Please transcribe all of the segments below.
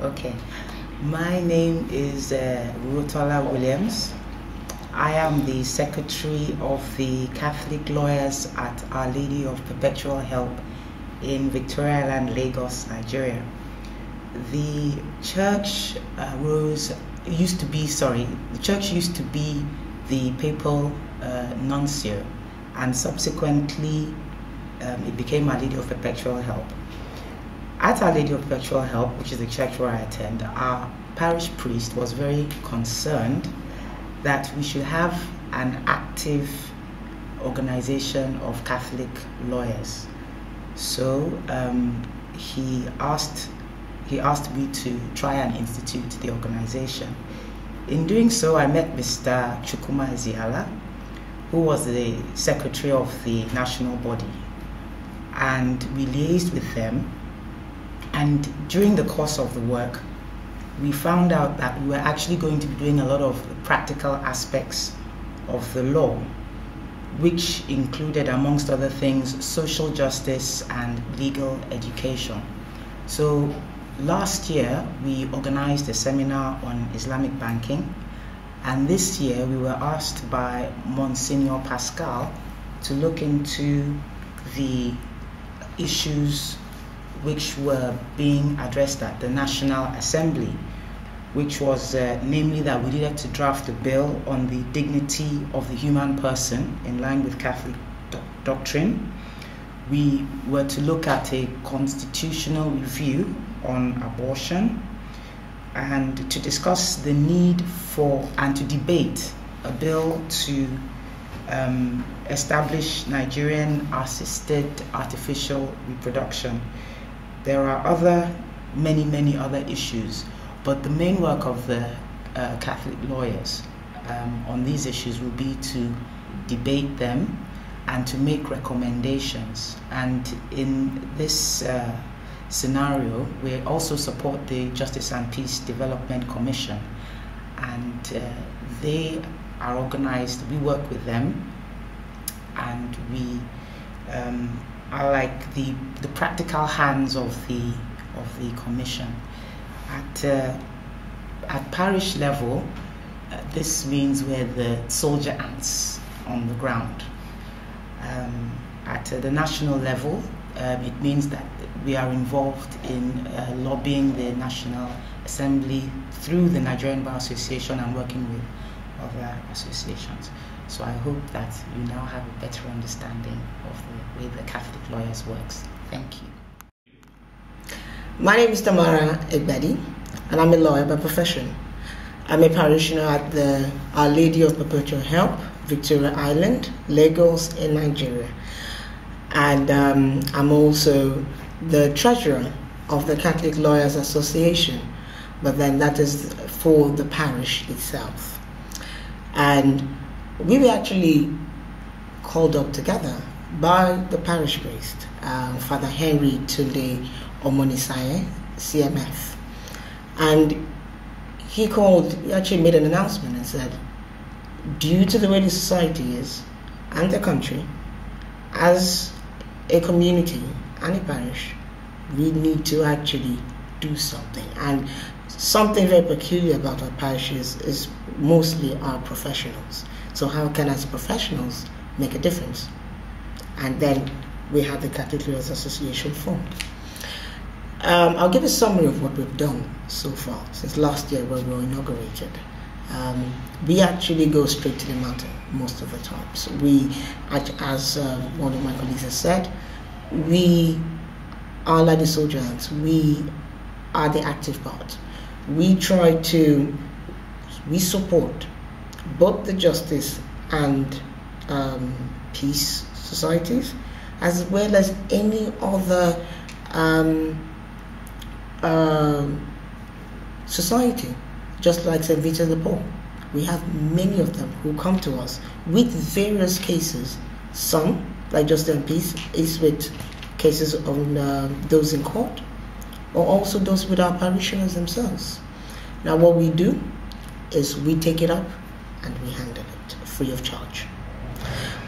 Okay. My name is uh, Williams. I am the secretary of the Catholic Lawyers at Our Lady of Perpetual Help in Victoria Island, Lagos, Nigeria. The church uh, rose used to be sorry. The church used to be the papal uh, nuncio, and subsequently um, it became Our Lady of Perpetual Help. At Our Lady of Perpetual Help, which is the church where I attend, our parish priest was very concerned that we should have an active organization of Catholic lawyers. So um, he asked he asked me to try and institute the organization. In doing so, I met Mr. Chukwuma Ziala, who was the secretary of the national body, and we liaised with them and during the course of the work, we found out that we were actually going to be doing a lot of practical aspects of the law, which included, amongst other things, social justice and legal education. So last year, we organized a seminar on Islamic banking, and this year we were asked by Monsignor Pascal to look into the issues which were being addressed at the National Assembly, which was uh, namely that we needed to draft a bill on the dignity of the human person in line with Catholic do- doctrine. We were to look at a constitutional review on abortion and to discuss the need for and to debate a bill to um, establish Nigerian assisted artificial reproduction. There are other, many, many other issues, but the main work of the uh, Catholic lawyers um, on these issues will be to debate them and to make recommendations. And in this uh, scenario, we also support the Justice and Peace Development Commission, and uh, they are organized. We work with them, and we um, are like the the practical hands of the of the commission. At uh, at parish level, uh, this means we're the soldier ants on the ground. Um, at uh, the national level, um, it means that we are involved in uh, lobbying the National Assembly through the Nigerian Bar Association and working with other associations. So I hope that you now have a better understanding of the way the Catholic lawyers works. Thank you. My name is Tamara Egbadi, and I'm a lawyer by profession. I'm a parishioner at the Our Lady of Perpetual Help, Victoria Island, Lagos, in Nigeria. And um, I'm also the treasurer of the Catholic Lawyers Association, but then that is for the parish itself. And we were actually called up together by the parish priest, uh, Father Henry Tunde Omonisaye, CMF. And he called, he actually made an announcement and said, due to the way the society is and the country, as a community and a parish, we need to actually do something. And something very peculiar about our parishes is mostly our professionals. So how can as professionals make a difference? And then we have the Catholic Lawyers Association formed. Um, I'll give a summary of what we've done so far since last year when we were inaugurated. Um, we actually go straight to the mountain most of the time. So we, as uh, one of my colleagues has said, we are like the soldiers. We are the active part. We try to, we support both the justice and um, peace societies, as well as any other um, uh, society, just like St. Vincent de Paul. We have many of them who come to us with various cases. Some, like Justice and Peace, is with cases on uh, those in court, or also those with our parishioners themselves. Now, what we do is we take it up and we handle it free of charge.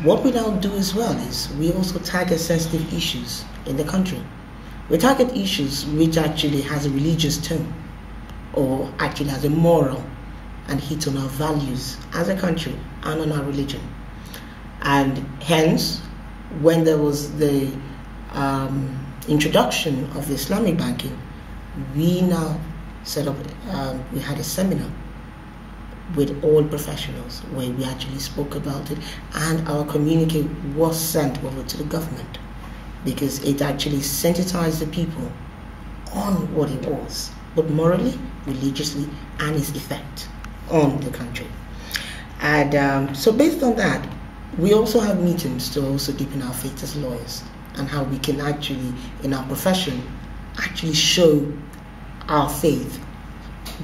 What we now do as well is we also target sensitive issues in the country. We target issues which actually has a religious tone. or actually has a moral and hit on our values as a country and on our religion. And hence, when there was the um, introduction of the Islamic banking, we now set up, um, we had a seminar with all professionals where we actually spoke about it and our communique was sent over to the government because it actually sensitized the people on what it was, but morally, religiously, and its effect on the country. And um, so, based on that, we also have meetings to also deepen our faith as lawyers and how we can actually, in our profession, actually show our faith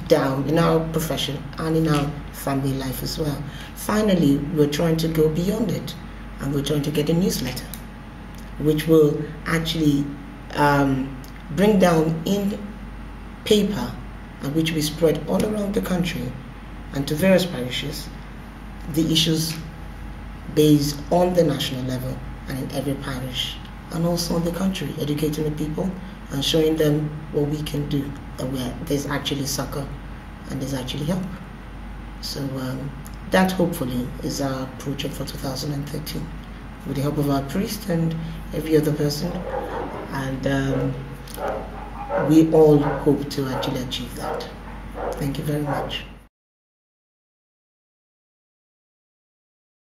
down in our profession and in our family life as well. Finally, we're trying to go beyond it and we're trying to get a newsletter which will actually um, bring down in paper and which we spread all around the country and to various parishes the issues based on the national level and in every parish and also in the country, educating the people and showing them what we can do, that there's actually succor and there's actually help. So um, that hopefully is our project for 2013 with the help of our priest and every other person. And um, we all hope to actually achieve that. Thank you very much.